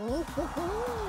Ooh, hoo, hoo.